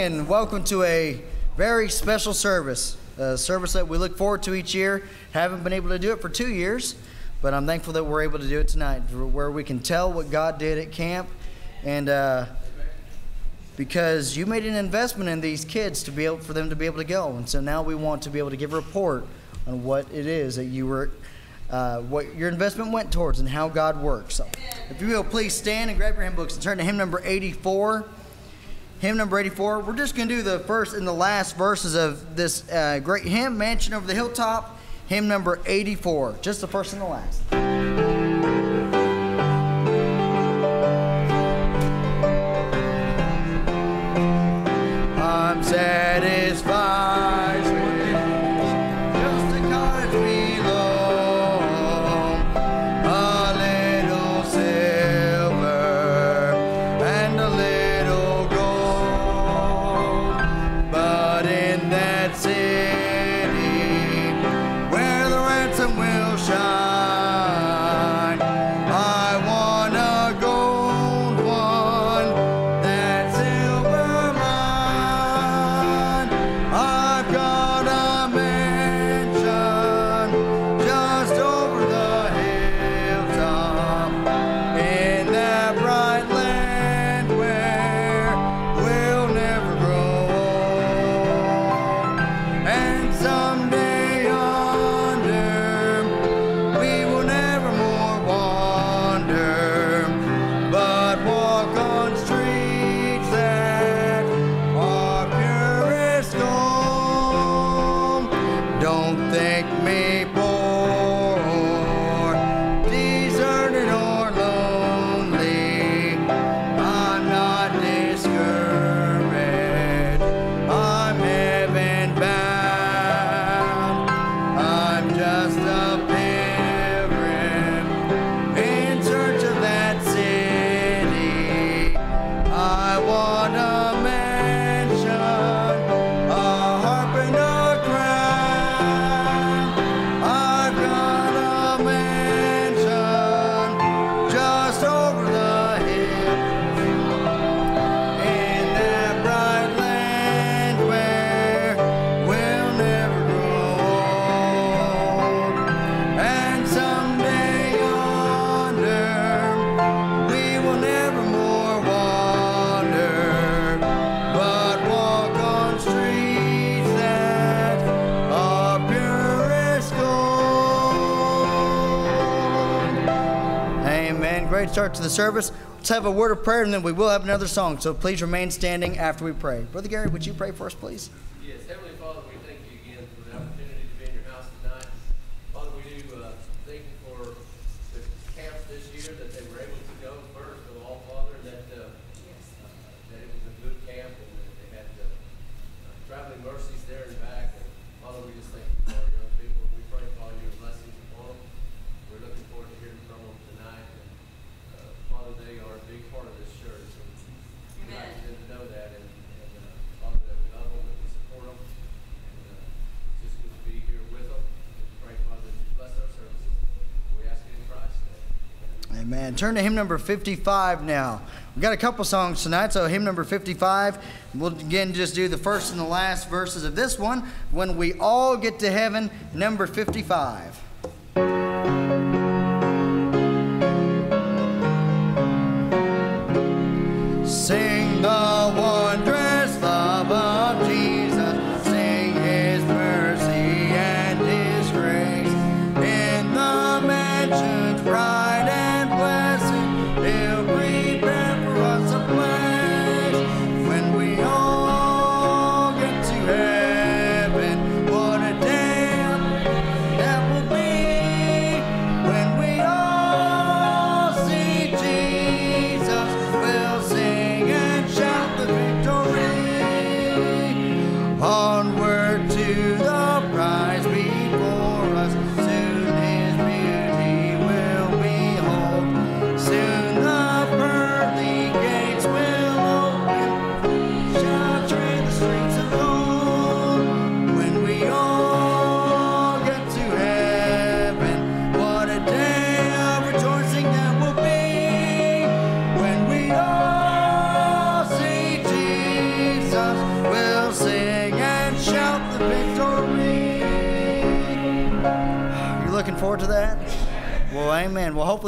And welcome to a very special service, a service that we look forward to each year. Haven't been able to do it for two years, but I'm thankful that we're able to do it tonight, where we can tell what God did at camp, and uh, because you made an investment in these kids to be able for them to be able to go, and so now we want to be able to give a report on what it is that you were. Uh, what your investment went towards and how God works. So, if you will, please stand and grab your hymn books and turn to hymn number 84 hymn number 84. We're just going to do the first and the last verses of this uh, great hymn, Mansion Over the Hilltop, hymn number 84. Just the first and the last. I'm satisfied. Start to the service. Let's have a word of prayer and then we will have another song. So please remain standing after we pray. Brother Gary, would you pray for us, please? Yes, Heavenly Father, we thank you again for the opportunity to be in your house tonight. Father, we do uh, thank you for the camps this year, that they were able to go first of all, Father, that, uh, uh, that it was a good camp and that they had uh, uh, traveling mercies there and back. And Father, we just thank you for our young people. We pray for all your blessings upon them. We're looking forward to hearing from them tonight. And, uh, Father, they are a big part of this church. And we'd like them to know that. And, and uh, Father, that we love them and we support them. And uh, it's just good to be here with them. We pray, Father, that you bless our services. We ask it in Christ's name. Amen. Turn to hymn number 55 now. We've got a couple songs tonight, so hymn number 55. We'll again just do the first and the last verses of this one. When we all get to heaven, number 55. Sing the wondrous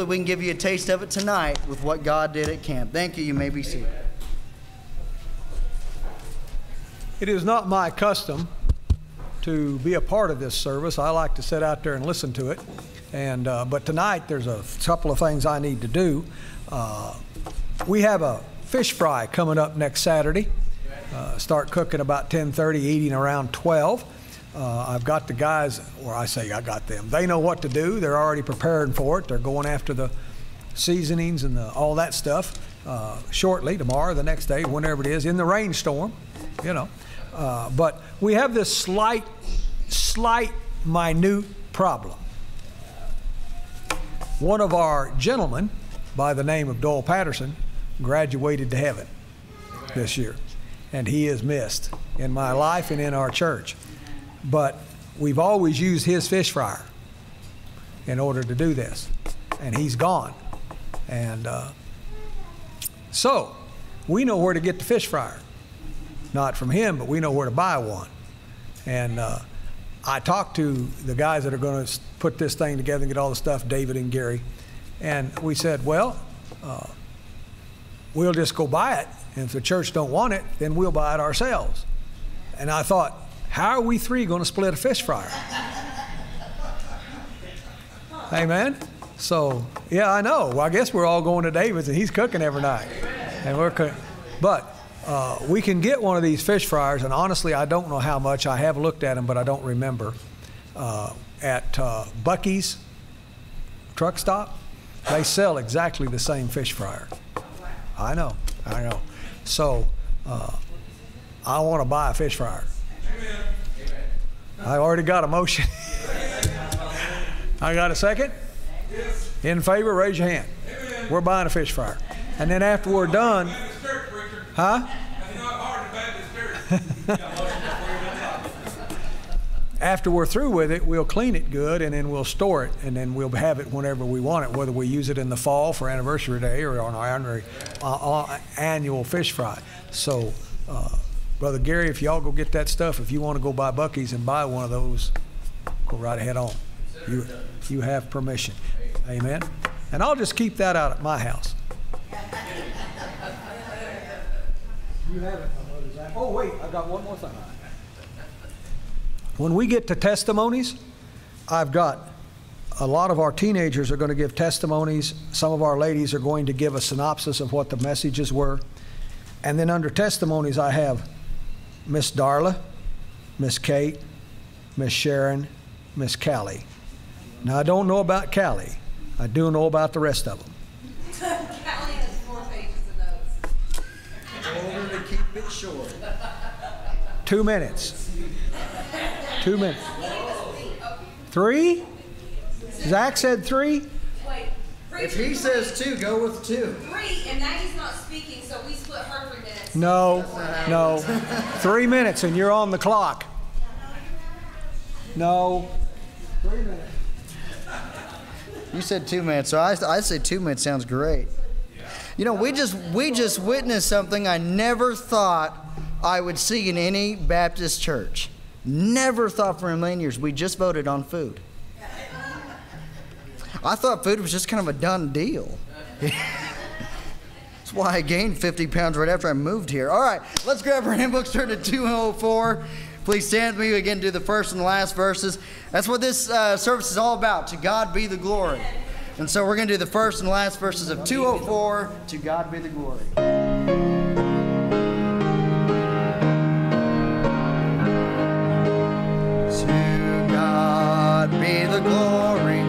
hopefully we can give you a taste of it tonight with what God did at camp. Thank you. You may be seated. It is not my custom to be a part of this service. I like to sit out there and listen to it. And uh, but tonight there's a couple of things I need to do. Uh, we have a fish fry coming up next Saturday. Uh, start cooking about 10:30, eating around 12. Uh, I've got the guys, or I say I got them. They know what to do. They're already preparing for it. They're going after the seasonings and the, all that stuff uh, shortly, tomorrow, the next day, whenever it is, in the rainstorm, you know. Uh, but we have this slight, slight, minute problem. One of our gentlemen, by the name of Doyle Patterson, graduated to heaven this year, and he is missed in my life and in our church. But we've always used his fish fryer in order to do this, and he's gone. And uh, so we know where to get the fish fryer. Not from him, but we know where to buy one. And uh, I talked to the guys that are going to put this thing together and get all the stuff, David and Gary. And we said, well, uh, we'll just go buy it. And if the church don't want it, then we'll buy it ourselves. And I thought, how are we three going to split a fish fryer? Amen. So yeah, I know. Well, I guess we're all going to David's, and he's cooking every night, and we're cooking. But uh, we can get one of these fish fryers, and honestly, I don't know how much. I have looked at them, but I don't remember. Uh, at uh, Buc-ee's truck stop, they sell exactly the same fish fryer. I know, I know. So uh, I want to buy a fish fryer. I already got a motion. I got a second? In favor, raise your hand. We're buying a fish fryer. And then after we're done, huh? after we're through with it, we'll clean it good and then we'll store it and then we'll have it whenever we want it, whether we use it in the fall for anniversary day or on our uh, annual fish fry. So, uh, Brother Gary, if y'all go get that stuff, if you want to go buy Buc-ee's and buy one of those, go right ahead on. You, you have permission. Amen. And I'll just keep that out at my house. You have it, my mother's Zach. Oh, wait, I got one more thing. When we get to testimonies, I've got a lot of our teenagers are going to give testimonies. Some of our ladies are going to give a synopsis of what the messages were. And then under testimonies, I have Miss Darla, Miss Kate, Miss Sharon, Miss Callie. Now, I don't know about Callie. I do know about the rest of them. Callie has four pages of notes. In order to keep it short. Two minutes. Two minutes. Three? Zach said three? Wait, If he says two, go with two. three, and Maggie's not speaking, so we split her three minutes. No, no. Three minutes and you're on the clock. No. Three minutes. You said two minutes, so I, I say two minutes sounds great. You know, we just we just witnessed something I never thought I would see in any Baptist church. Never thought for a million years. We just voted on food. I thought food was just kind of a done deal. That's why I gained 50 pounds right after I moved here. All right, let's grab our hymn books, turn to 204. Please stand with me again, do the first and last verses. That's what this uh, service is all about. To God be the glory. And so we're going to do the first and last verses of 204. To God be the glory. To God be the glory,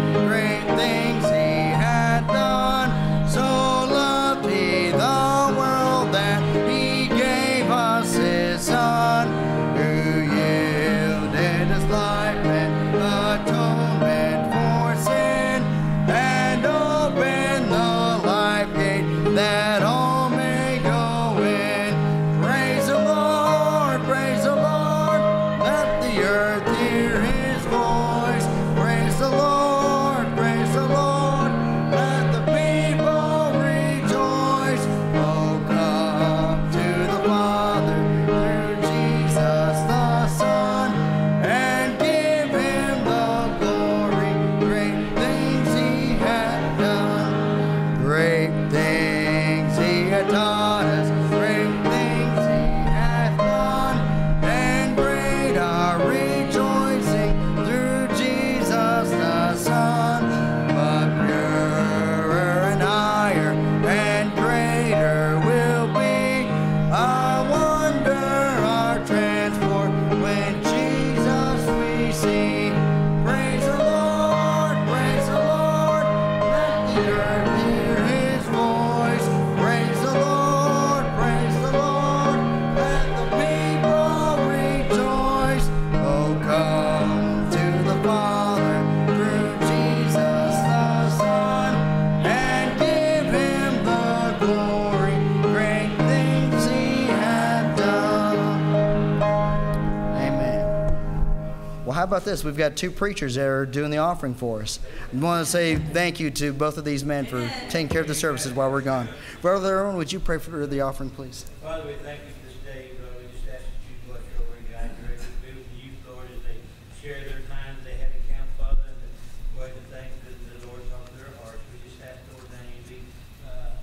this? We've got two preachers that are doing the offering for us. I want to say thank you to both of these men for taking care of the services while we're gone. Brother Irwin, would you pray for the offering, please? Father, we thank you for this day, Lord. We just ask that you bless your over and guide and direct and be with the youth, Lord, as they share their time they had at camp, Father, and the way the things that the Lord taught their hearts. We just ask, Lord, that you be, uh,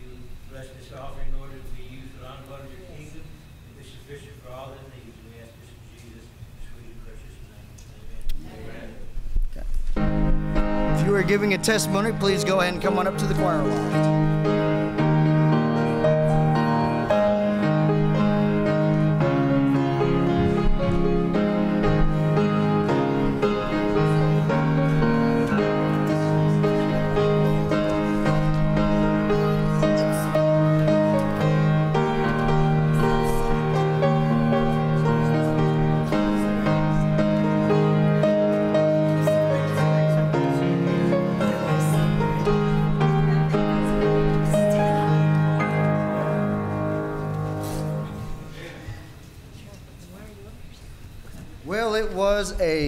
you bless this offering, Lord, to be used for the honor of your kingdom, and be sufficient for all that needs. We ask this in Jesus' sweet and precious name. Amen. If you are giving a testimony, please go ahead and come on up to the choir line.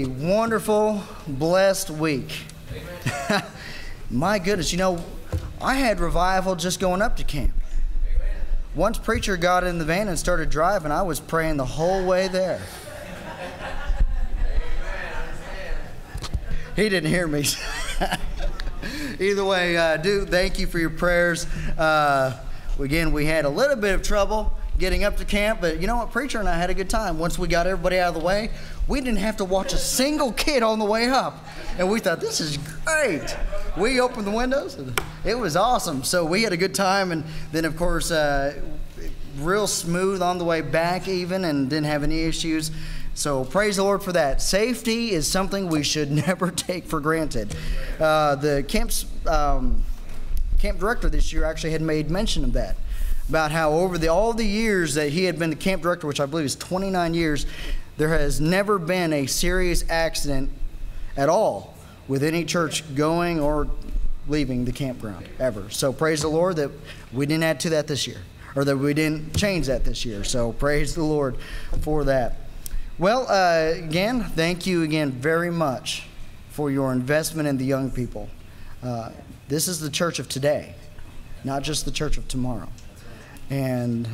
Wonderful, blessed week. My goodness, you know, I had revival just going up to camp. Once preacher got in the van and started driving, I was praying the whole way there. He didn't hear me. Either way, uh, do thank you for your prayers. Uh, again, we had a little bit of trouble getting up to camp, but you know what? Preacher and I had a good time. Once we got everybody out of the way, we didn't have to watch a single kid on the way up. And we thought, this is great. We opened the windows, and it was awesome. So we had a good time. And then, of course, uh, real smooth on the way back, even, and didn't have any issues. So praise the Lord for that. Safety is something we should never take for granted. Uh, the camp's um, camp director this year actually had made mention of that about how over the, all the years that he had been the camp director, which I believe is 29 years, there has never been a serious accident at all with any church going or leaving the campground ever. So praise the Lord that we didn't add to that this year, or that we didn't change that this year. So praise the Lord for that. Well, uh, again, thank you again very much for your investment in the young people. Uh, this is the church of today, not just the church of tomorrow. And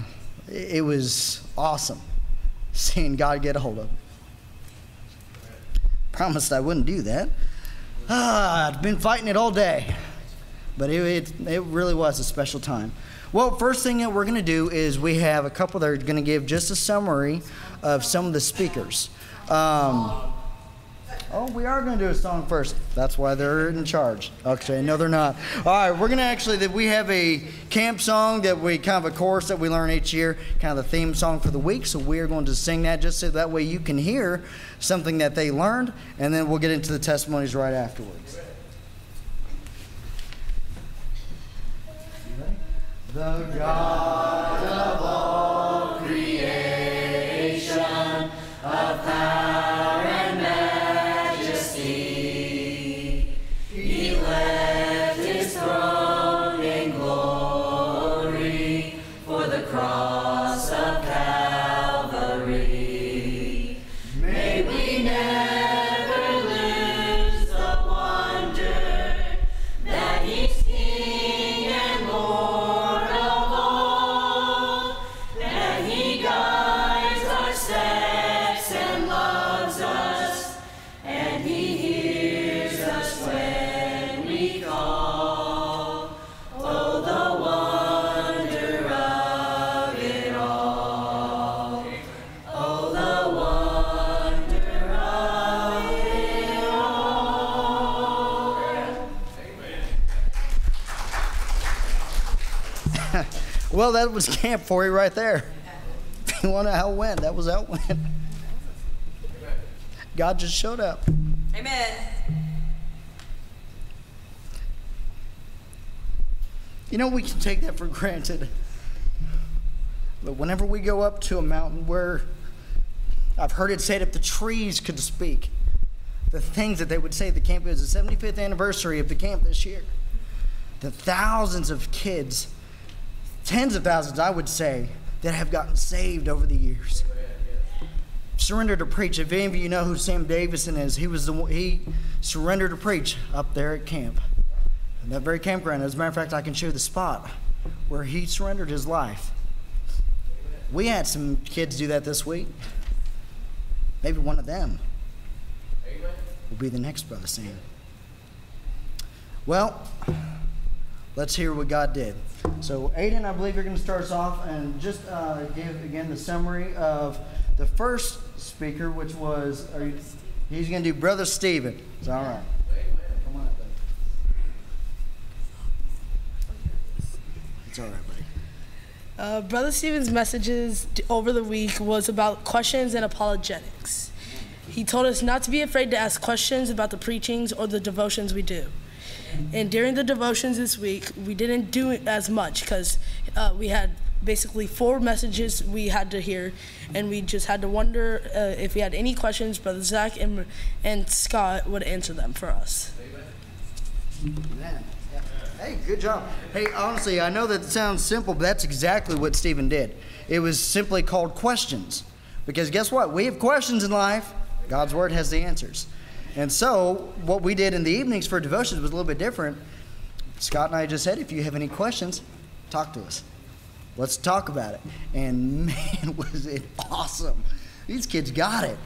it was awesome seeing God get a hold of them. Promised I wouldn't do that. Ah, I've been fighting it all day. But it, it, it really was a special time. Well, first thing that we're going to do is we have a couple that are going to give just a summary of some of the speakers. Um, oh, we are going to do a song first. That's why they're in charge. Okay, no, they're not. All right, we're going to actually, that we have a camp song that we kind of a chorus that we learn each year, kind of the theme song for the week. So we are going to sing that just so that way you can hear something that they learned, and then we'll get into the testimonies right afterwards. The God of all that was camp for you right there. If you want to how it went, that was how it went. God just showed up. Amen. You know, we can take that for granted. But whenever we go up to a mountain where I've heard it said if the trees could speak, the things that they would say at the camp it was the 75th anniversary of the camp this year. The thousands of kids, tens of thousands, I would say, that have gotten saved over the years. surrendered to preach. If any of you know who Sam Davison is, he was the he surrendered to preach up there at camp. That very campground. As a matter of fact, I can show the spot where he surrendered his life. We had some kids do that this week. Maybe one of them will be the next brother Sam. Well, let's hear what God did. So, Aiden, I believe you're going to start us off and just uh, give again the summary of the first speaker, which was you, he's going to do Brother Stephen. It's all right. It's all right, buddy. Uh, Brother Stephen's messages over the week was about questions and apologetics. He told us not to be afraid to ask questions about the preachings or the devotions we do. And during the devotions this week, we didn't do it as much because uh, we had basically four messages we had to hear, and we just had to wonder uh, if we had any questions. Brother Zach and, and Scott would answer them for us. Yeah. Hey, good job. Hey, honestly, I know that sounds simple, but that's exactly what Stephen did. It was simply called questions. Because guess what? We have questions in life, God's Word has the answers. And so, what we did in the evenings for devotions was a little bit different. Scott and I just said, if you have any questions, talk to us. Let's talk about it. And man, was it awesome. These kids got it.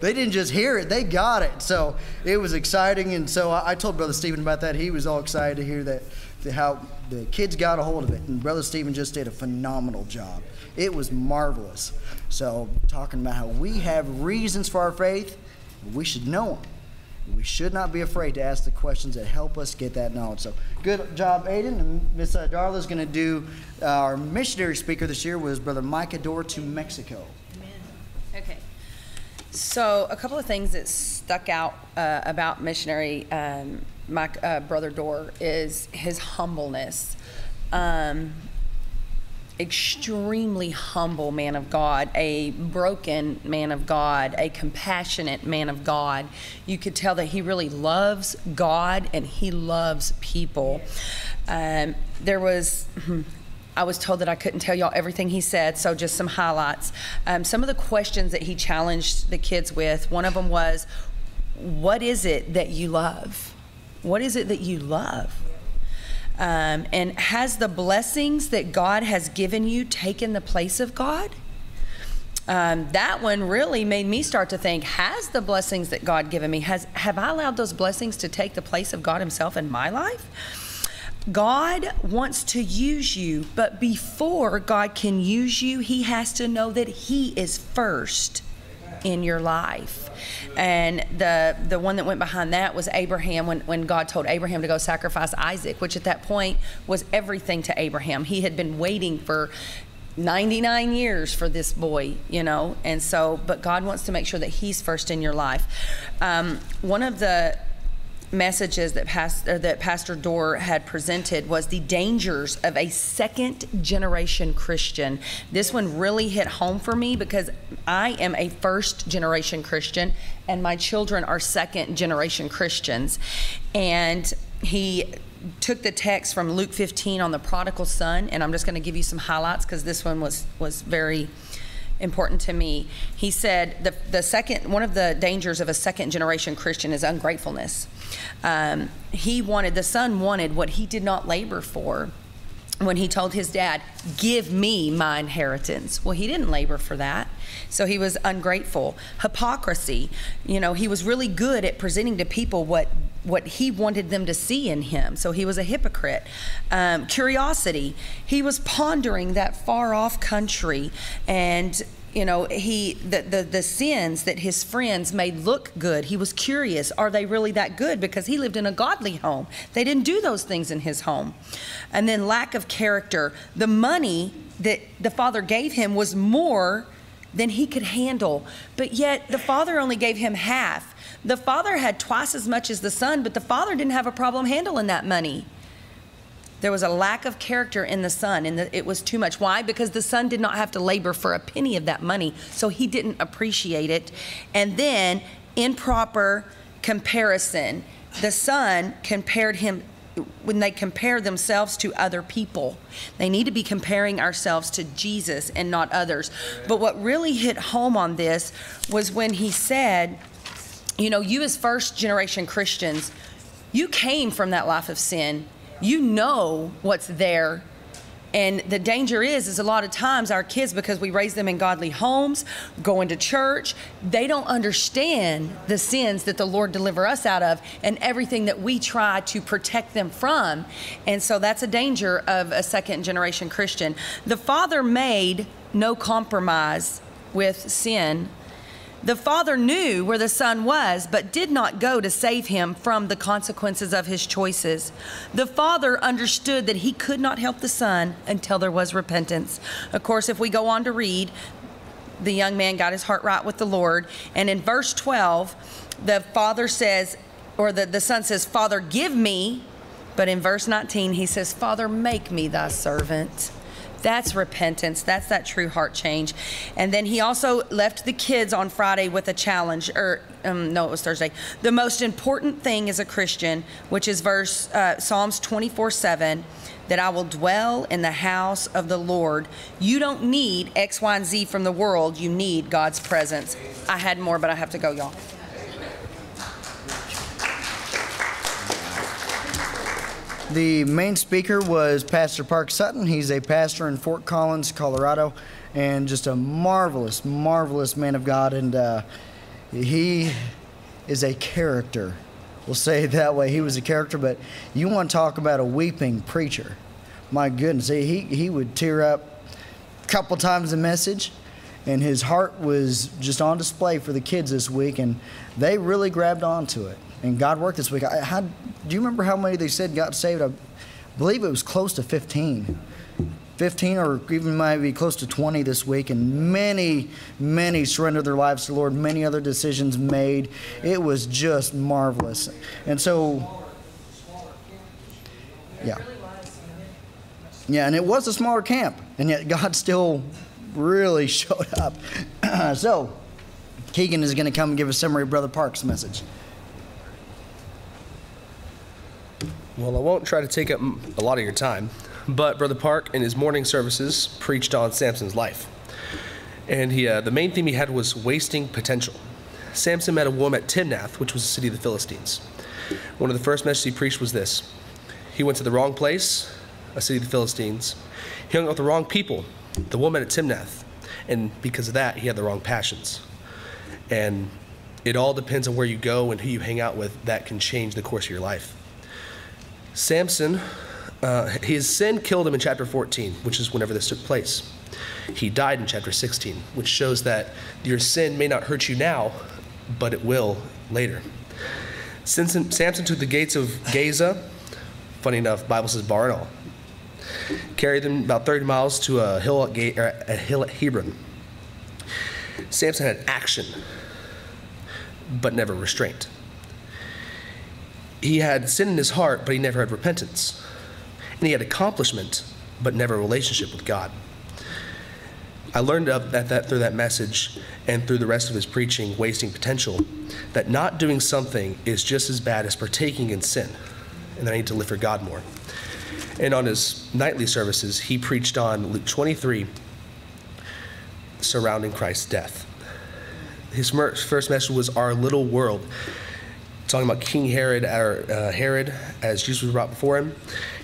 They didn't just hear it, they got it. So it was exciting. And so I, told Brother Stephen about that. He was all excited to hear that, the, how the kids got a hold of it. And Brother Stephen just did a phenomenal job. It was marvelous. So, talking about how we have reasons for our faith, we should know them. We should not be afraid to ask the questions that help us get that knowledge. So, good job, Aiden. And Miss uh, Darla is going to do uh, our missionary speaker this year was Brother Mike Adore to Mexico. Amen. Okay. So, a couple of things that stuck out uh, about missionary um, my uh, brother Dor is his humbleness. Um, extremely humble man of God, a broken man of God, a compassionate man of God. You could tell that he really loves God and he loves people. Um, there was. I was told that I couldn't tell y'all everything he said, so just some highlights. Um, some of the questions that he challenged the kids with, one of them was, What is it that you love? What is it that you love? Um, and has the blessings that God has given you taken the place of God? Um, that one really made me start to think: Has the blessings that God given me has have I allowed those blessings to take the place of God Himself in my life? God wants to use you, but before God can use you, He has to know that He is first in your life. And the the one that went behind that was Abraham when, when God told Abraham to go sacrifice Isaac, which at that point was everything to Abraham. He had been waiting for 99 years for this boy, you know, and so, but God wants to make sure that He's first in your life. Um, one of the messages that, past, that Pastor Dorr had presented was the dangers of a second generation Christian. This one really hit home for me because I am a first generation Christian and my children are second generation Christians. And he took the text from Luke 15 on the prodigal son, and I'm just going to give you some highlights because this one was was very important to me. He said the, the second one of the dangers of a second generation Christian is ungratefulness. Um, he wanted the son wanted what he did not labor for. When he told his dad, "Give me my inheritance," well, he didn't labor for that, so he was ungrateful. Hypocrisy, you know, he was really good at presenting to people what what he wanted them to see in him. So he was a hypocrite. Um, curiosity, he was pondering that far off country and you know he the, the the sins that his friends made look good he was curious are they really that good? Because he lived in a godly home. They didn't do those things in his home. And then lack of character. The money that the father gave him was more than he could handle. But yet the father only gave him half. The father had twice as much as the son but the father didn't have a problem handling that money there was a lack of character in the son, and the, it was too much. Why? Because the son did not have to labor for a penny of that money, so he didn't appreciate it. And then, improper comparison. The son compared him when they compare themselves to other people. They need to be comparing ourselves to Jesus and not others. But what really hit home on this was when he said, you know, you as first generation Christians, you came from that life of sin. You know what's there. And the danger is, is a lot of times our kids, because we raise them in godly homes, going to church, they don't understand the sins that the Lord deliver us out of and everything that we try to protect them from. And so that's a danger of a second generation Christian. The Father made no compromise with sin the father knew where the son was, but did not go to save him from the consequences of his choices. The father understood that he could not help the son until there was repentance. Of course, if we go on to read, the young man got his heart right with the Lord. And in verse 12, the father says, or the, the son says, Father, give me. But in verse 19, he says, Father, make me thy servant. That's repentance. That's that true heart change. And then he also left the kids on Friday with a challenge, or um, no, it was Thursday. The most important thing as a Christian, which is verse uh, Psalms 24 7 that I will dwell in the house of the Lord. You don't need X, Y, and Z from the world. You need God's presence. I had more, but I have to go, y'all. The main speaker was Pastor Park Sutton. He's a pastor in Fort Collins, Colorado, and just a marvelous, marvelous man of God. And uh, he is a character. We'll say it that way. He was a character, but you want to talk about a weeping preacher. My goodness, he, he would tear up a couple times a message, and his heart was just on display for the kids this week, and they really grabbed onto it and God worked this week. I, had, do you remember how many they said got saved? I believe it was close to 15. 15 or even maybe close to 20 this week, and many, many surrendered their lives to the Lord, many other decisions made. It was just marvelous. And so, yeah. Yeah, and it was a smaller camp, and yet God still really showed up. so, Keegan is going to come and give a summary of Brother Park's message. Well, I won't try to take up a lot of your time, but Brother Park in his morning services preached on Samson's life. And he, uh, the main theme he had was wasting potential. Samson met a woman at Timnath, which was the city of the Philistines. One of the first messages he preached was this He went to the wrong place, a city of the Philistines. He hung out with the wrong people, the woman at Timnath. And because of that, he had the wrong passions. And it all depends on where you go and who you hang out with, that can change the course of your life. Samson, uh, his sin killed him in chapter 14, which is whenever this took place. He died in chapter 16, which shows that your sin may not hurt you now, but it will later. Samson, Samson took the gates of Gaza, funny enough, Bible says Baranal, carried them about 30 miles to a hill at, a hill at Hebron. Samson had action, but never restraint he had sin in his heart, but he never had repentance. And he had accomplishment, but never a relationship with God. I learned at that, through that message and through the rest of his preaching, Wasting Potential, that not doing something is just as bad as partaking in sin, and that I need to live for God more. And on his nightly services, he preached on Luke 23 surrounding Christ's death. His first message was Our Little World talking about King Herod, or uh, Herod, as Jesus was brought before him.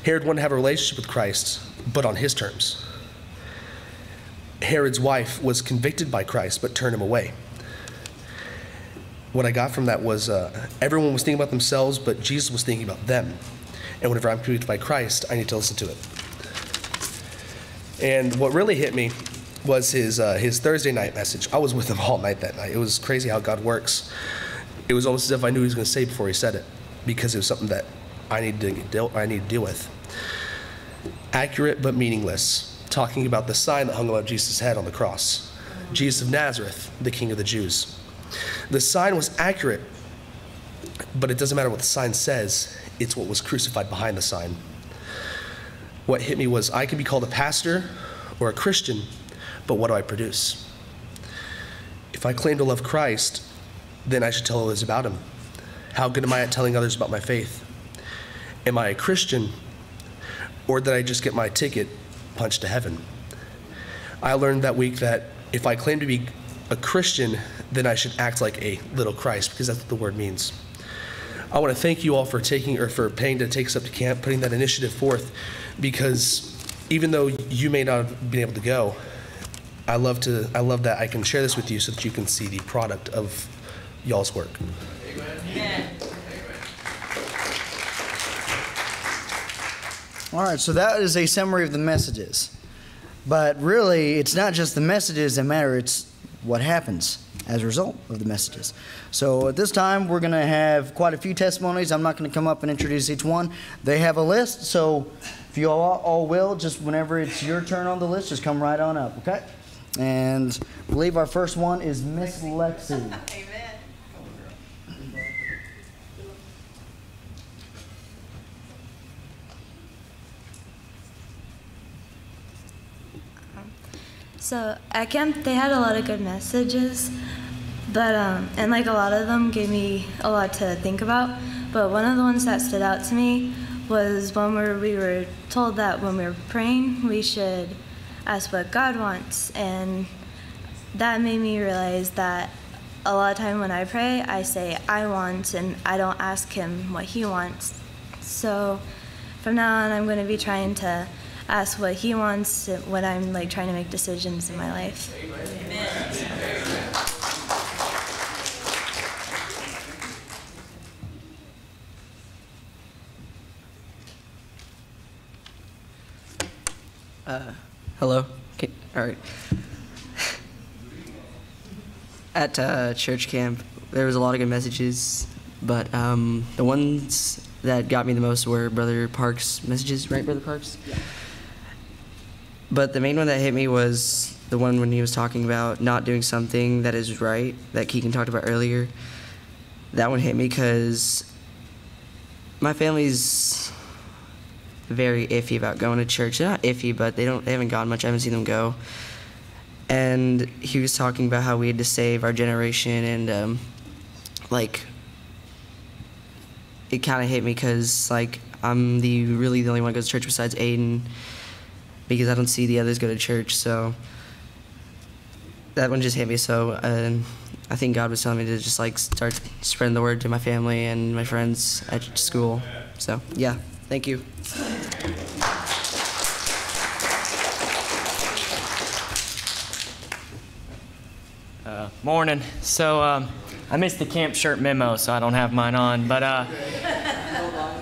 Herod wanted to have a relationship with Christ, but on his terms. Herod's wife was convicted by Christ, but turned him away. What I got from that was uh, everyone was thinking about themselves, but Jesus was thinking about them. And whenever I'm convicted by Christ, I need to listen to it. And what really hit me was his uh, his Thursday night message. I was with him all night that night. It was crazy how God works it was almost as if I knew he was going to say before he said it, because it was something that I needed to deal, I need to deal with. Accurate but meaningless, talking about the sign that hung above Jesus' head on the cross, Jesus of Nazareth, the King of the Jews. The sign was accurate, but it doesn't matter what the sign says; it's what was crucified behind the sign. What hit me was I could be called a pastor or a Christian, but what do I produce? If I claim to love Christ, then I should tell others about him. How good am I at telling others about my faith? Am I a Christian? Or did I just get my ticket punched to heaven? I learned that week that if I claim to be a Christian, then I should act like a little Christ because that's what the word means. I want to thank you all for taking or for paying to take us up to camp, putting that initiative forth, because even though you may not have been able to go, I love to I love that I can share this with you so that you can see the product of y'all's work. All right, so that is a summary of the messages. But really, it's not just the messages that matter, it's what happens as a result of the messages. So at this time, we're going to have quite a few testimonies. I'm not going to come up and introduce each one. They have a list, so if you all, all will, just whenever it's your turn on the list, just come right on up, okay? And I believe our first one is Miss Lexi. Amen. So at camp, they had a lot of good messages, but um, and like a lot of them gave me a lot to think about. But one of the ones that stood out to me was where we were told that when we were praying, we should ask what God wants, and that made me realize that a lot of time when I pray, I say I want, and I don't ask Him what He wants. So from now on, I'm going to be trying to ask what He wants when I'm like trying to make decisions in my life. Hello. Okay. All right. At uh, church camp, there was a lot of good messages, but um, the ones that got me the most were Brother Parks' messages, right, Brother Parks? But the main one that hit me was the one when he was talking about not doing something that is right, that Keegan talked about earlier. That one hit me because my family's very iffy about going to church. They're not iffy, but they don't they haven't gone much. I haven't seen them go. And he was talking about how we had to save our generation, and um, like it kind of hit me because like I'm the really the only one who goes to church besides Aiden, because I don't see the others go to church. So that one just hit me. So uh, I think God was telling me to just like start spreading the word to my family and my friends at school. So yeah, thank you. Uh, morning. So um, I missed the camp shirt memo, so I don't have mine on. But uh,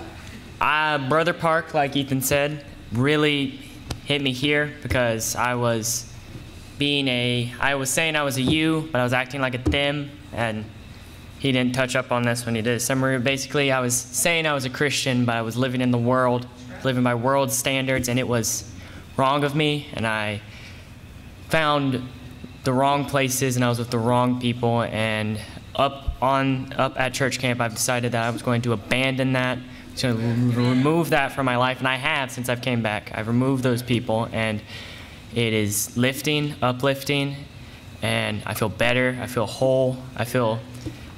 I, Brother Park, like Ethan said, really hit me here because I was being a, I was saying I was a you, but I was acting like a them, and he didn't touch up on this when he did his summary. Basically, I was saying I was a Christian, but I was living in the world, living by world standards, and it was wrong of me, and I found the wrong places and I was with the wrong people and up on up at church camp I've decided that I was going to abandon that to remove that from my life and I have since I've came back I've removed those people and it is lifting uplifting and I feel better I feel whole I feel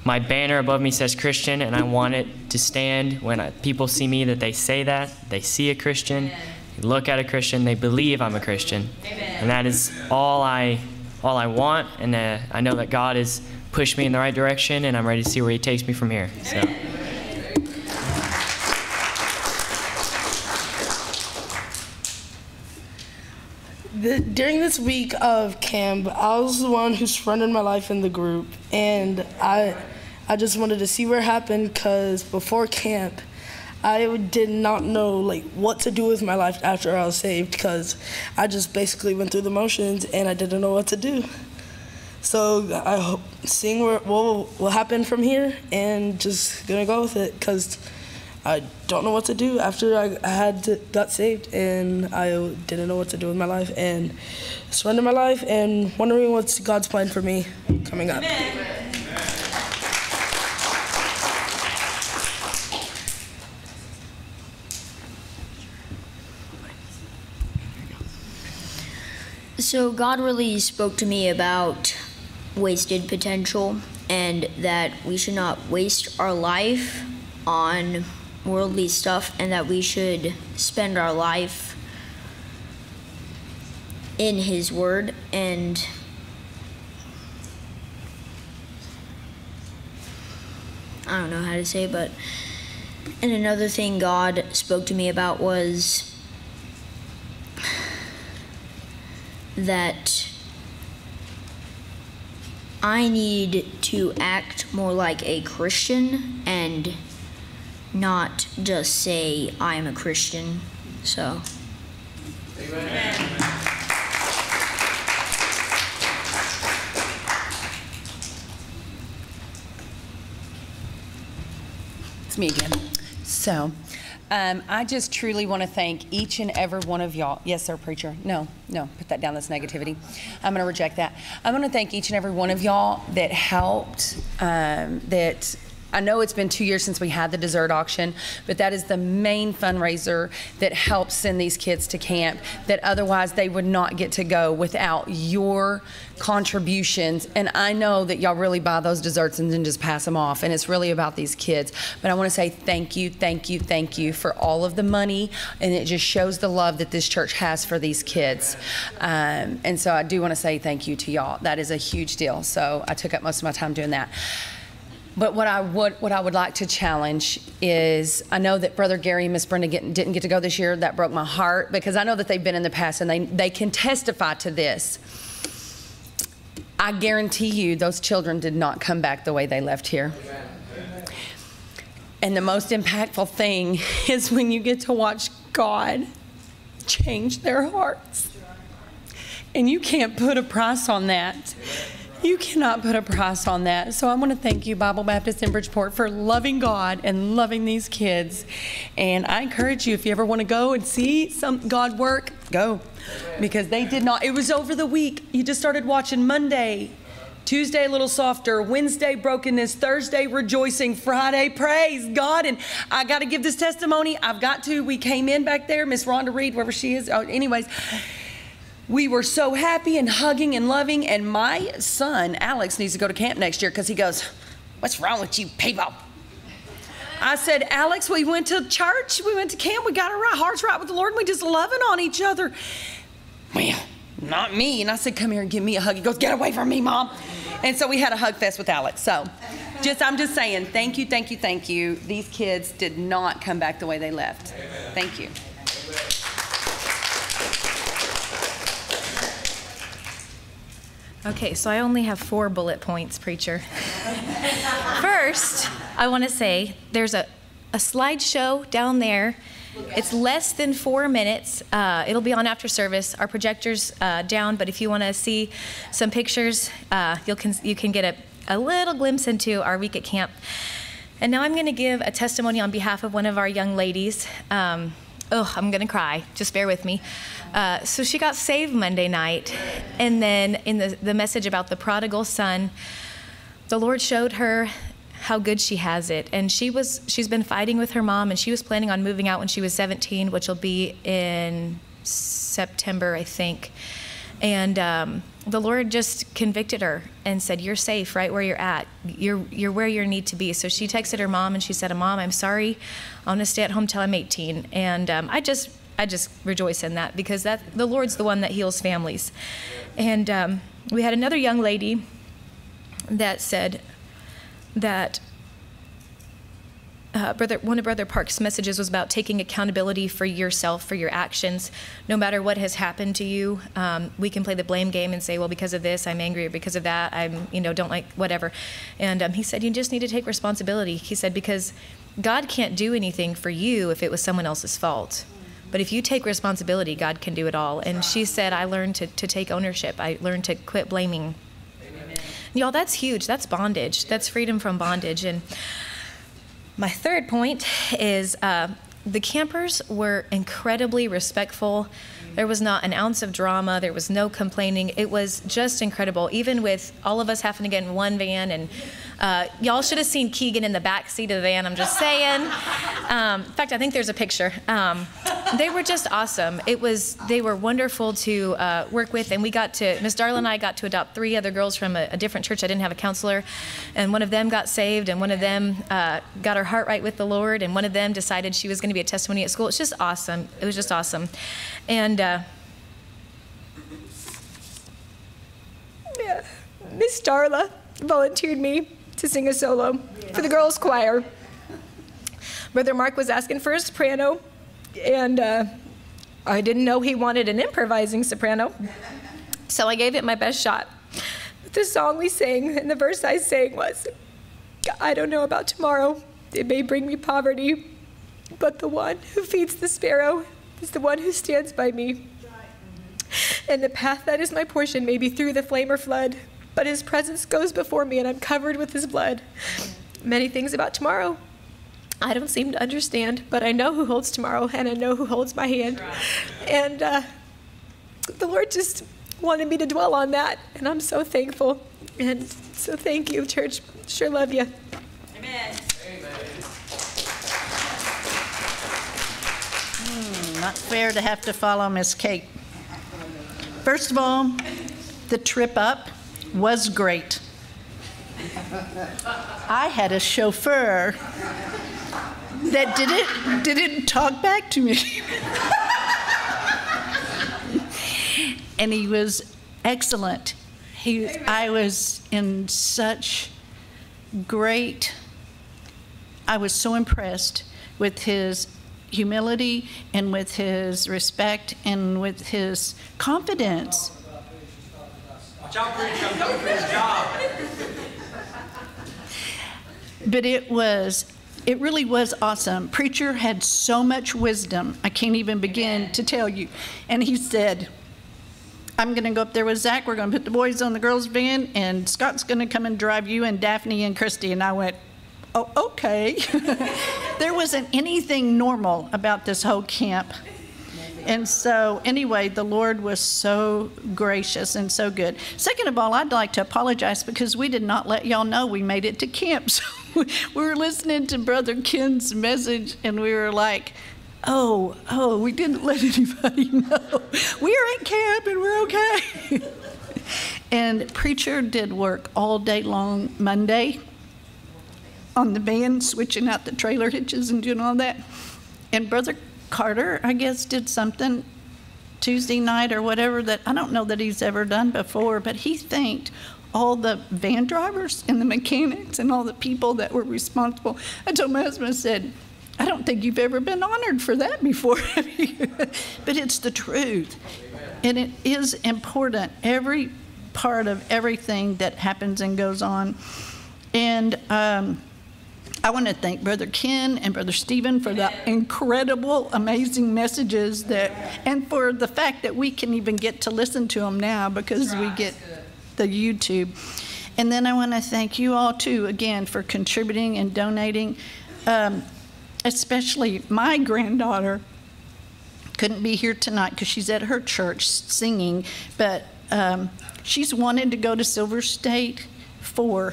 my banner above me says Christian and I want it to stand when I, people see me that they say that they see a Christian they look at a Christian they believe I'm a Christian and that is all I all I want, and uh, I know that God has pushed me in the right direction, and I'm ready to see where He takes me from here. So. The, during this week of camp, I was the one who surrendered my life in the group, and I, I just wanted to see what happened because before camp, I did not know like what to do with my life after I was saved because I just basically went through the motions and I didn't know what to do. So I hope seeing where what will will happen from here and just gonna go with it because I don't know what to do after I, I had to, got saved and I didn't know what to do with my life and surrender my life and wondering what's God's plan for me coming up. So, God really spoke to me about wasted potential and that we should not waste our life on worldly stuff and that we should spend our life in His Word and I don't know how to say, it, but and another thing God spoke to me about was that I need to act more like a Christian and not just say I'm a Christian. So. It's me again. So, um, I just truly want to thank each and every one of y'all. Yes, sir, preacher. No, no, put that down. That's negativity. I'm going to reject that. I want to thank each and every one of y'all that helped, um, that I know it's been two years since we had the dessert auction, but that is the main fundraiser that helps send these kids to camp that otherwise they would not get to go without your contributions. And I know that y'all really buy those desserts and then just pass them off. And it's really about these kids. But I want to say thank you, thank you, thank you for all of the money. And it just shows the love that this church has for these kids. Um, and so I do want to say thank you to y'all. That is a huge deal. So I took up most of my time doing that. But what I would what I would like to challenge is I know that Brother Gary and Miss Brenda get, didn't get to go this year. That broke my heart because I know that they've been in the past and they they can testify to this. I guarantee you those children did not come back the way they left here. And the most impactful thing is when you get to watch God change their hearts. And you can't put a price on that. You cannot put a price on that. So I want to thank you, Bible Baptist in Bridgeport, for loving God and loving these kids. And I encourage you, if you ever want to go and see some God work, go. Because they did not. It was over the week. You just started watching Monday, Tuesday, a little softer. Wednesday, brokenness. Thursday, rejoicing. Friday, praise God. And I got to give this testimony. I've got to. We came in back there, Miss Rhonda Reed, wherever she is. Oh, anyways, we were so happy and hugging and loving. And my son, Alex, needs to go to camp next year because he goes, What's wrong with you people? I said, Alex, we went to church, we went to camp, we got our hearts right with the Lord, and we just loving on each other. Well, not me. And I said, Come here and give me a hug. He goes, Get away from me, mom. And so we had a hug fest with Alex. So just I'm just saying, thank you, thank you, thank you. These kids did not come back the way they left. Thank you. Okay, so I only have four bullet points, preacher. First, I want to say there's a, a slideshow down there. It's less than four minutes. Uh, it'll be on after service. Our projector's uh, down, but if you want to see some pictures, uh, you can you can get a, a little glimpse into our week at camp. And now I'm going to give a testimony on behalf of one of our young ladies. Um, oh, I'm going to cry. Just bear with me. Uh, so she got saved Monday night. And then in the, the message about the prodigal son, the Lord showed her how good she has it. And she was she's been fighting with her mom and she was planning on moving out when she was 17, which will be in September, I think. And um, the Lord just convicted her and said, "You're safe right where you're at. You're you're where you need to be." So she texted her mom and she said, "Mom, I'm sorry. I'm gonna stay at home till I'm 18." And um, I just I just rejoice in that because that the Lord's the one that heals families. And um, we had another young lady that said that uh, brother, one of Brother Park's messages was about taking accountability for yourself, for your actions. No matter what has happened to you, um, we can play the blame game and say, well, because of this, I'm angry, or because of that, I'm, you know, don't like whatever. And um, he said, you just need to take responsibility. He said, because God can't do anything for you if it was someone else's fault. But if you take responsibility, God can do it all. And she said, I learned to, to take ownership. I learned to quit blaming. Y'all, that's huge. That's bondage. That's freedom from bondage. And my third point is uh, the campers were incredibly respectful. There was not an ounce of drama. There was no complaining. It was just incredible. Even with all of us having to get in one van and Uh, y'all should have seen Keegan in the back seat of the van. I'm just saying. Um, in fact, I think there's a picture. Um, they were just awesome. It was they were wonderful to uh, work with, and we got to Miss Darla and I got to adopt three other girls from a, a, different church. I didn't have a counselor, and one of them got saved, and one of them uh, got her heart right with the Lord, and one of them decided she was going to be a testimony at school. It's just awesome. It was just awesome, and. Uh, Miss Darla volunteered me to sing a solo for the girls' choir. Brother Mark was asking for a soprano, and uh, I didn't know he wanted an improvising soprano, so I gave it my best shot. The song we sang and the verse I sang was, I don't know about tomorrow. It may bring me poverty, but the one who feeds the sparrow is the one who stands by me. And the path that is my portion may be through the flame or flood, but his presence goes before me and I'm covered with his blood. Many things about tomorrow I don't seem to understand, but I know who holds tomorrow and I know who holds my hand. And uh, the Lord just wanted me to dwell on that, and I'm so thankful. And so thank you, church. Sure love you. Amen. Hmm, not fair to have to follow Miss Kate. First of all, the trip up was great. I had a chauffeur that didn't, didn't talk back to me. and he was excellent. He, I was in such great, I was so impressed with his humility and with his respect and with his confidence. Out, preacher. I'm coming for job. But it was it really was awesome. Preacher had so much wisdom, I can't even begin to tell you. And he said, I'm going to go up there with Zach. We're going to put the boys on the girls' van, and Scott's going to come and drive you and Daphne and Christy. And I went, Oh, okay. there wasn't anything normal about this whole camp. And so, anyway, the Lord was so gracious and so good. Second of all, I'd like to apologize because we did not let y'all know we made it to camp. So we were listening to Brother Ken's message and we were like, oh, oh, we didn't let anybody know. We are at camp and we're okay. and Preacher did work all day long Monday on the van, switching out the trailer hitches and doing all that. And Brother Carter, I guess, did something Tuesday night or whatever that I don't know that he's ever done before, but he thanked all the van drivers and the mechanics and all the people that were responsible. I told my husband, I said, I don't think you've ever been honored for that before. but it's the truth. And it is important. Every part of everything that happens and goes on. And um, I want to thank Brother Ken and Brother Stephen for the incredible, amazing messages that, and for the fact that we can even get to listen to them now because we get the YouTube. And then I want to thank you all too again for contributing and donating, um, especially my granddaughter couldn't be here tonight because she's at her church singing, but um, she's wanted to go to Silver State for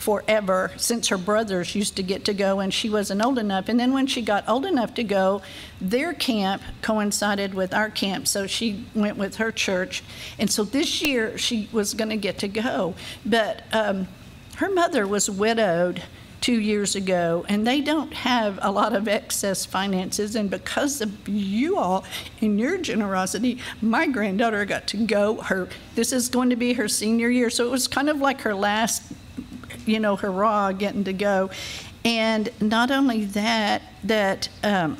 forever since her brothers used to get to go and she wasn't old enough. And then when she got old enough to go, their camp coincided with our camp, so she went with her church. And so this year she was going to get to go. But um, her mother was widowed two years ago, and they don't have a lot of excess finances. And because of you all and your generosity, my granddaughter got to go. Her this is going to be her senior year, so it was kind of like her last you know, hurrah, getting to go. And not only that, that um,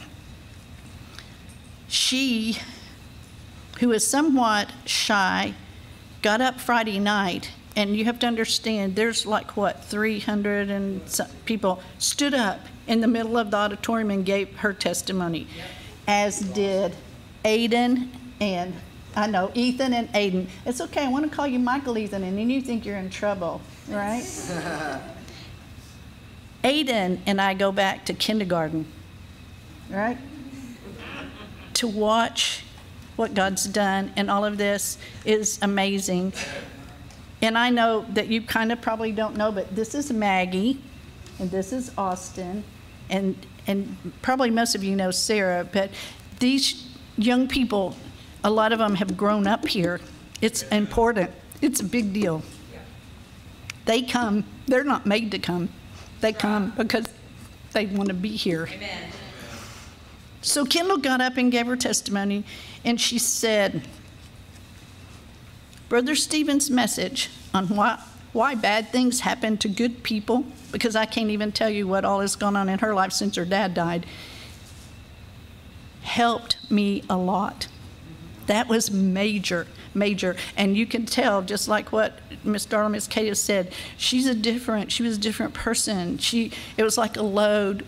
she, who is somewhat shy, got up Friday night, and you have to understand, there's like what 300 and some people stood up in the middle of the auditorium and gave her testimony, as did Aiden and I know Ethan and Aiden. It's okay. I want to call you Michael Ethan, and then you think you're in trouble right? Aiden and I go back to kindergarten, right? To watch what God's done and all of this is amazing. And I know that you kind of probably don't know, but this is Maggie, and this is Austin, and and probably most of you know Sarah. But these young people, a lot of them have grown up here. It's important. It's a big deal. They come. They're not made to come. They come because they want to be here. Amen. So Kendall got up and gave her testimony, and she said, Brother Stephen's message on why, why bad things happen to good people, because I can't even tell you what all has gone on in her life since her dad died, helped me a lot. That was major, major. And you can tell, just like what Miss Darla, Miss Kate has said, she's a different, she was a different person. She, it was like a load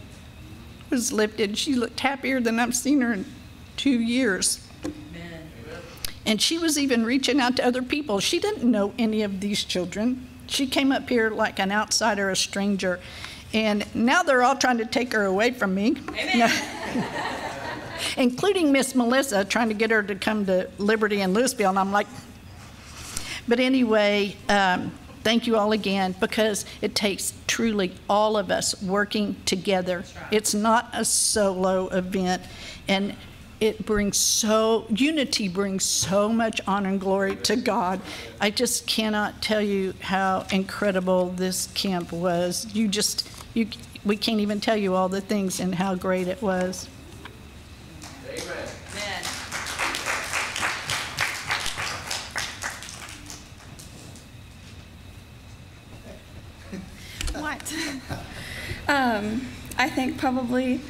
was lifted. She looked happier than I've seen her in two years. And she was even reaching out to other people. She didn't know any of these children. She came up here like an outsider, a stranger. And now they're all trying to take her away from me. Including Miss Melissa, trying to get her to come to Liberty and Louisville. And I'm like, but anyway, um, thank you all again because it takes truly all of us working together. It's not a solo event. And it brings so, unity brings so much honor and glory to God. I just cannot tell you how incredible this camp was. You just, you, we can't even tell you all the things and how great it was. What? um, I think probably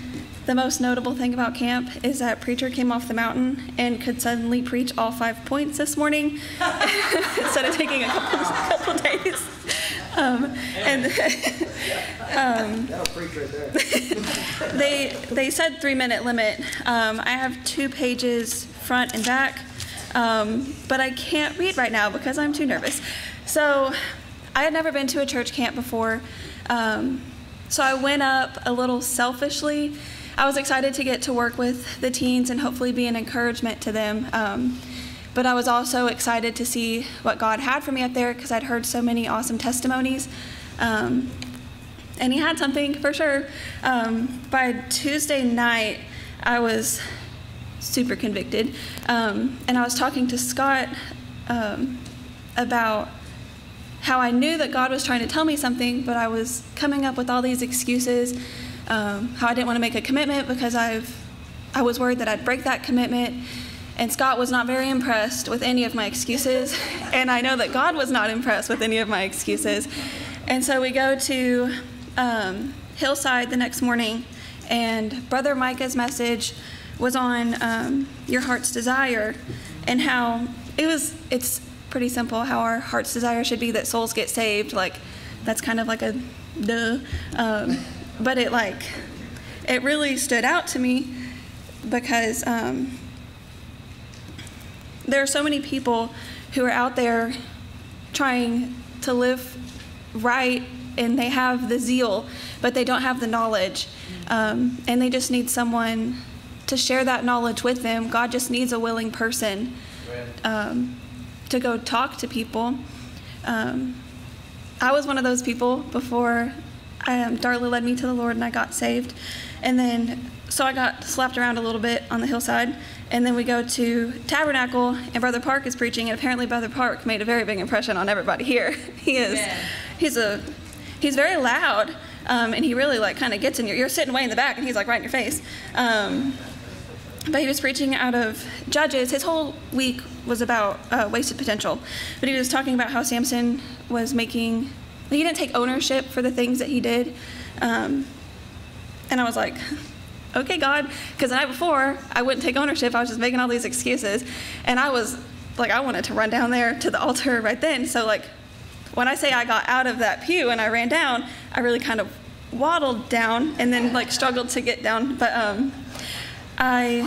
the most notable thing about camp is that preacher came off the mountain and could suddenly preach all five points this morning instead of taking a couple, couple days. Um, and um, they they said three minute limit. Um, I have two pages front and back, um, but I can't read right now because I'm too nervous. So I had never been to a church camp before, um, so I went up a little selfishly. I was excited to get to work with the teens and hopefully be an encouragement to them. But I was also excited to see what God had for me up there because I'd heard so many awesome testimonies. Um, and He had something for sure. Um, by Tuesday night, I was super convicted. Um, and I was talking to Scott um, about how I knew that God was trying to tell me something, but I was coming up with all these excuses. Um, how I didn't want to make a commitment because I've, I was worried that I'd break that commitment. And Scott was not very impressed with any of my excuses. And I know that God was not impressed with any of my excuses. And so we go to um, Hillside the next morning, and Brother Micah's message was on um, your heart's desire and how it was, it's pretty simple how our heart's desire should be that souls get saved. Like, that's kind of like a duh. Um, but it, like, it really stood out to me because um, there are so many people who are out there trying to live right and they have the zeal, but they don't have the knowledge. Um, and they just need someone to share that knowledge with them. God just needs a willing person um, to go talk to people. Um, I was one of those people before um, Darla led me to the Lord and I got saved. And then, so I got slapped around a little bit on the hillside. And then we go to Tabernacle, and Brother Park is preaching, and apparently Brother Park made a very big impression on everybody here. he is, he's a, he's very loud, um, and he really like kind of gets in your. You're sitting way in the back, and he's like right in your face. Um, but he was preaching out of Judges. His whole week was about uh, wasted potential, but he was talking about how Samson was making. He didn't take ownership for the things that he did, um, and I was like, okay, God, because the night before I wouldn't take ownership. I was just making all these excuses, and I was like, I wanted to run down there to the altar right then. So like, when I say I got out of that pew and I ran down, I really kind of waddled down and then like struggled to get down. But um, I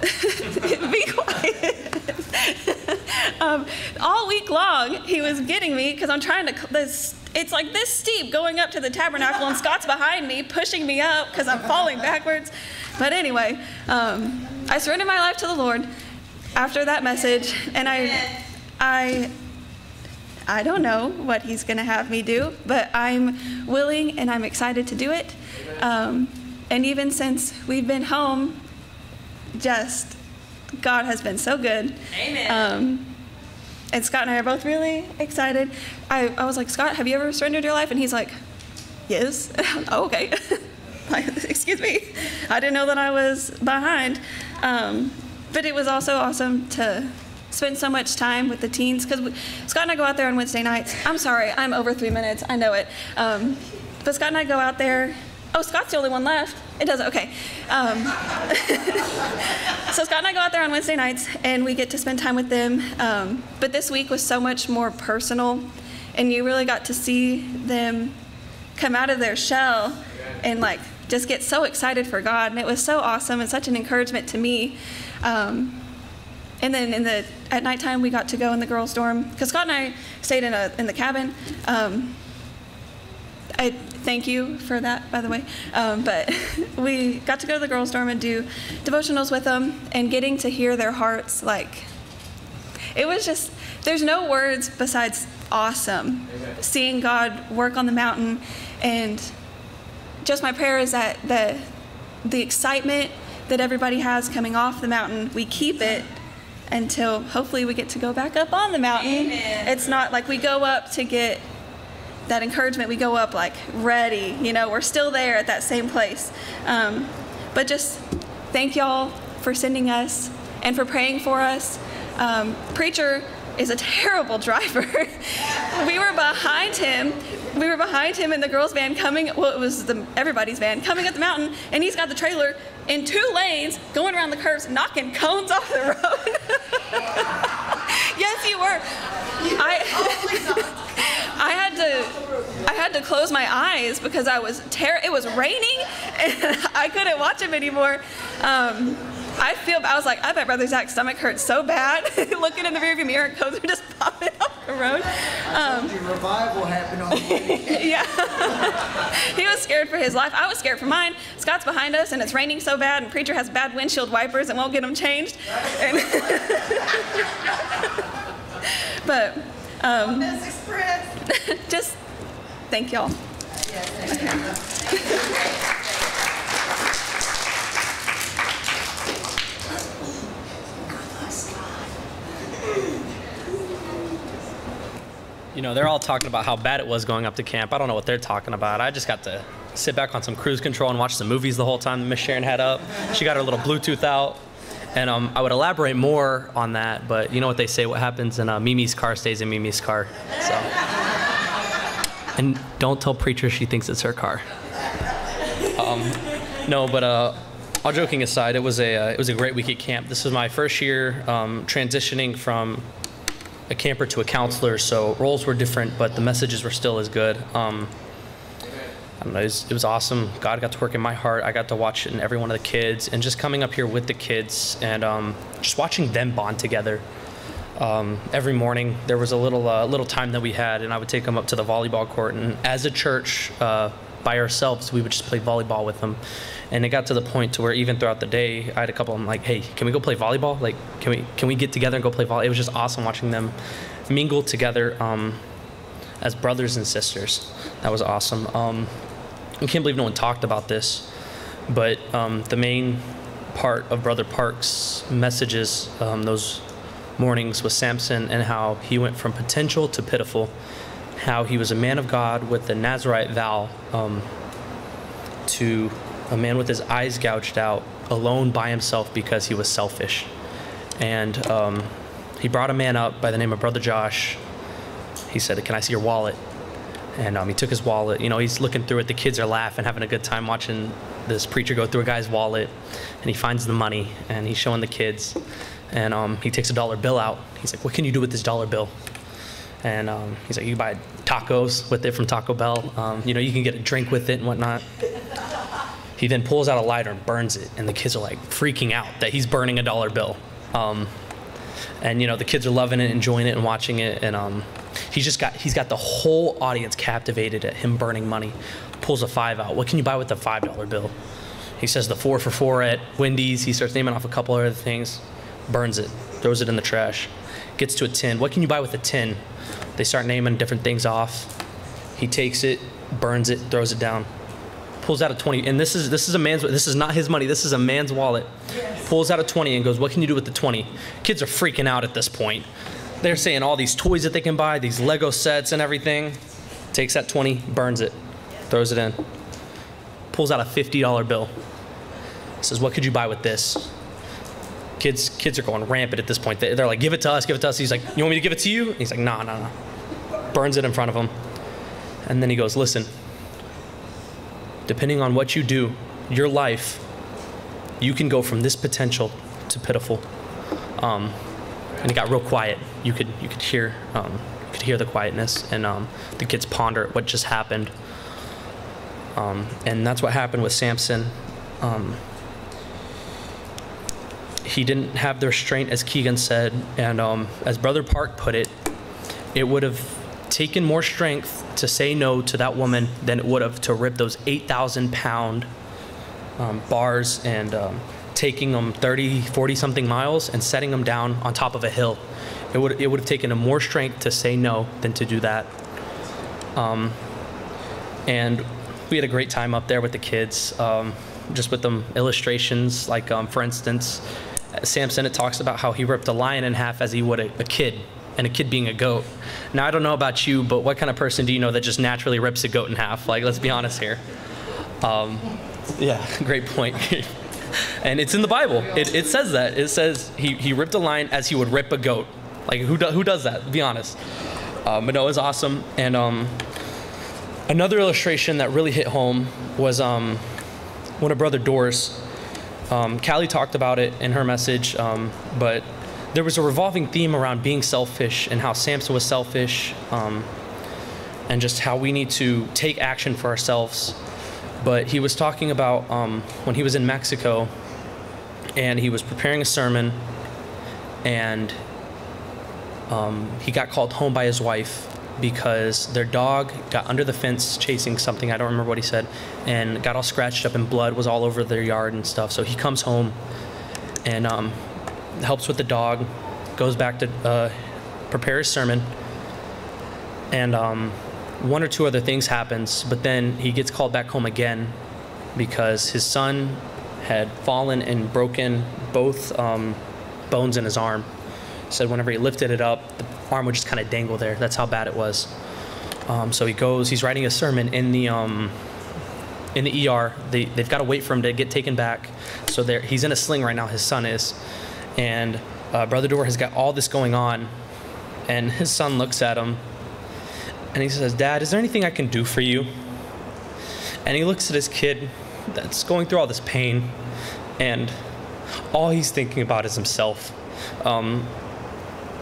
be quiet. um, all week long, he was getting me because I'm trying to. This it's like this steep going up to the tabernacle, and Scott's behind me, pushing me up because I'm falling backwards. But anyway, um, I surrendered my life to the Lord after that message, and I, I, I don't know what He's going to have me do, but I'm willing and I'm excited to do it. Um, and even since we've been home, just God has been so good. Amen. Um, and Scott and I are both really excited. I, I was like, Scott, have you ever surrendered your life? And he's like, Yes. oh, okay. excuse me. I didn't know that I was behind. Um, but it was also awesome to spend so much time with the teens because Scott and I go out there on Wednesday nights. I'm sorry, I'm over three minutes. I know it. Um, but Scott and I go out there. Oh, Scott's the only one left. It doesn't. Okay. Um, so Scott and I go out there on Wednesday nights, and we get to spend time with them. Um, but this week was so much more personal, and you really got to see them come out of their shell and like just get so excited for God. And it was so awesome and such an encouragement to me. Um, and then in the at nighttime we got to go in the girls' dorm because Scott and I stayed in a in the cabin. Um, I thank you for that, by the way. Um, but we got to go to the girls' dorm and do devotionals with them, and getting to hear their hearts like it was just there's no words besides awesome. Seeing God work on the mountain, and just my prayer is that the the excitement that everybody has coming off the mountain, we keep it until hopefully we get to go back up on the mountain. Amen. It's not like we go up to get that encouragement. We go up like ready. You know, we're still there at that same place. Um, but just thank y'all for sending us and for praying for us. Um, preacher is a terrible driver. we were behind him. We were behind him in the girls' van coming. Well, it was the everybody's van coming up the mountain, and he's got the trailer in two lanes going around the curves, knocking cones off the road. yes, you were. I, I had to I had to close my eyes because I was ter- it was raining and I couldn't watch him anymore. Um, I feel I was like I bet Brother Zach's stomach hurts so bad looking in the rearview mirror and cones are just popping off the road. Um, revival happened on the way. yeah. he was scared for his life. I was scared for mine. Scott's behind us and it's raining so bad and preacher has bad windshield wipers and won't get them changed. And but um, just thank y'all. You know, they're all talking about how bad it was going up to camp. I don't know what they're talking about. I just got to sit back on some cruise control and watch some movies the whole time that Miss Sharon had up. She got her little Bluetooth out. And um, I would elaborate more on that, but you know what they say: what happens in uh, Mimi's car stays in Mimi's car. So, and don't tell preacher she thinks it's her car. Um, no, but uh, all joking aside, it was a uh, it was a great week at camp. This is my first year um, transitioning from a camper to a counselor, so roles were different, but the messages were still as good. Um, I don't know, it was, it was awesome. God got to work in my heart. I got to watch it in every one of the kids, and just coming up here with the kids and um, just watching them bond together. Um, every morning there was a little uh, little time that we had, and I would take them up to the volleyball court. And as a church, uh, by ourselves, we would just play volleyball with them. And it got to the point to where even throughout the day, I had a couple of them like, "Hey, can we go play volleyball? Like, can we can we get together and go play volleyball?" It was just awesome watching them mingle together um, as brothers and sisters. That was awesome. Um, I can't believe no one talked about this, but um, the main part of Brother Park's messages um, those mornings was Samson and how he went from potential to pitiful, how he was a man of God with the Nazarite vow um, to a man with his eyes gouged out, alone by himself because he was selfish. And um, he brought a man up by the name of Brother Josh. He said, Can I see your wallet? And um, he took his wallet. You know, he's looking through it. The kids are laughing, having a good time watching this preacher go through a guy's wallet. And he finds the money and he's showing the kids. And um, he takes a dollar bill out. He's like, What can you do with this dollar bill? And um, he's like, You can buy tacos with it from Taco Bell. Um, you know, you can get a drink with it and whatnot. He then pulls out a lighter and burns it. And the kids are like freaking out that he's burning a dollar bill. Um, and you know the kids are loving it, enjoying it, and watching it. And um, he's just got he's got the whole audience captivated at him burning money. Pulls a five out. What can you buy with the five dollar bill? He says the four for four at Wendy's. He starts naming off a couple other things. Burns it. Throws it in the trash. Gets to a ten. What can you buy with a ten? They start naming different things off. He takes it, burns it, throws it down, pulls out a 20, and this is this is a man's this is not his money. This is a man's wallet. Pulls out a 20 and goes, "What can you do with the 20?" Kids are freaking out at this point. They're saying all these toys that they can buy, these Lego sets and everything. Takes that 20, burns it, throws it in. Pulls out a $50 bill. Says, "What could you buy with this?" Kids kids are going rampant at this point. They- They're like, "Give it to us, give it to us." He's like, "You want me to give it to you?" He's like, "No, no, no." Burns it in front of him. And then he goes, "Listen, depending on what you do, your life, you can go from this potential to pitiful. Um, and it got real quiet. You could you could hear um, you could hear the quietness, and um, the kids ponder what just happened. Um, and that's what happened with Samson. Um, he didn't have the restraint, as Keegan said, and um, as Brother Park put it, it would have taken more strength to say no to that woman than it would have to rip those 8,000 pound um, bars and um, taking them 30, 40 something miles and setting them down on top of a hill. It would, it would have taken him more strength to say no than to do that. Um, and we had a great time up there with the kids, um, just with them illustrations. Like, um, for instance, Samson, it talks about how he ripped a lion in half as he would a, a kid, and a kid being a goat. Now, I don't know about you, but what kind of person do you know that just naturally rips a goat in half? Like, let's be honest here. Um, yeah, great point. and it's in the Bible. It, it says that. It says he, he ripped a lion as he would rip a goat. Like, who, do, who does that? Be honest. Um, but no, it was awesome. And um, another illustration that really hit home was um, one of Brother Doris, Um, Callie talked about it in her message, um, but there was a revolving theme around being selfish and how Samson was selfish, um, and just how we need to take action for ourselves. But he was talking about um, when he was in Mexico and he was preparing a sermon, and um, he got called home by his wife because their dog got under the fence chasing something. I don't remember what he said, and got all scratched up, and blood was all over their yard and stuff. So he comes home and um, helps with the dog, goes back to uh, prepare his sermon, and um, one or two other things happens. But then he gets called back home again because his son had fallen and broken both um, bones in his arm. Said whenever he lifted it up, the arm would just kind of dangle there. That's how bad it was. Um, so he goes. He's writing a sermon in the um, in the ER. They, they've got to wait for him to get taken back. So there, he's in a sling right now. His son is, and uh, Brother Door has got all this going on, and his son looks at him, and he says, "Dad, is there anything I can do for you?" And he looks at his kid that's going through all this pain, and all he's thinking about is himself. Um,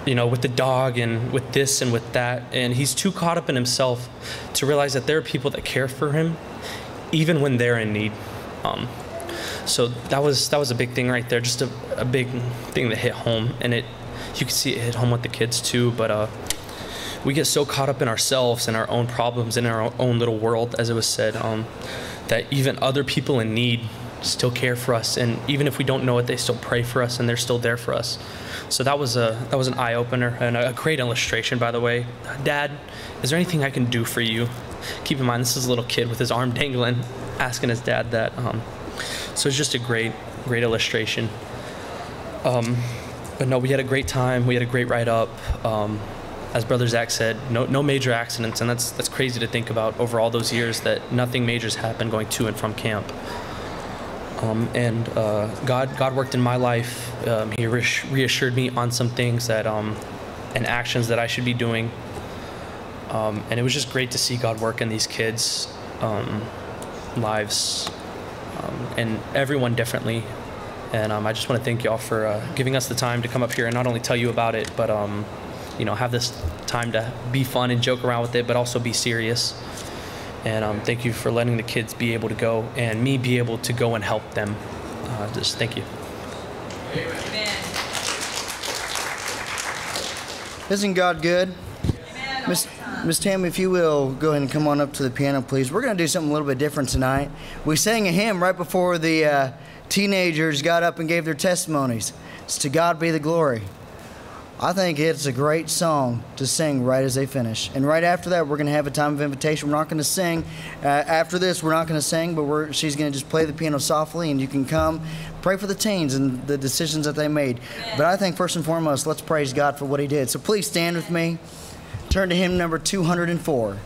you know, with the dog and with this and with that. And he's too caught up in himself to realize that there are people that care for him, even when they're in need. Um, so that was that was a big thing right there, just a, a big thing that hit home, and it you can see it hit home with the kids too. But uh, we get so caught up in ourselves and our own problems and our own little world, as it was said, um, that even other people in need still care for us, and even if we don't know it, they still pray for us, and they're still there for us. So that was a that was an eye opener and a great illustration, by the way. Dad, is there anything I can do for you? Keep in mind, this is a little kid with his arm dangling, asking his dad that. Um, so it's just a great great illustration. Um, but no, we had a great time. We had a great ride up. Um, as Brother Zach said, no no major accidents, and that's that's crazy to think about over all those years that nothing major's happened going to and from camp. Um, and uh, God, God worked in my life. Um, he reass- reassured me on some things that, um, and actions that I should be doing. Um, and it was just great to see God work in these kids' um, lives, um, and everyone differently. And I just want to thank y'all for uh, giving us the time to come up here and not only tell you about it, but you know, have this time to be fun and joke around with it, but also be serious. And um, thank you for letting the kids be able to go and me be able to go and help them. Uh, just thank you. Isn't God good? Miss, Miss Tammy, if you will go ahead and come on up to the piano, please. We're going to do something a little bit different tonight. We sang a hymn right before the uh, teenagers got up and gave their testimonies. It's to God be the glory. I think it's a great song to sing right as they finish. And right after that, we're going to have a time of invitation. We're not going to sing. Uh, after this, we're not going to sing, but we're, she's going to just play the piano softly, and you can come pray for the teens and the decisions that they made. But I think first and foremost, let's praise God for what He did. So please stand with me. Turn to hymn number 204.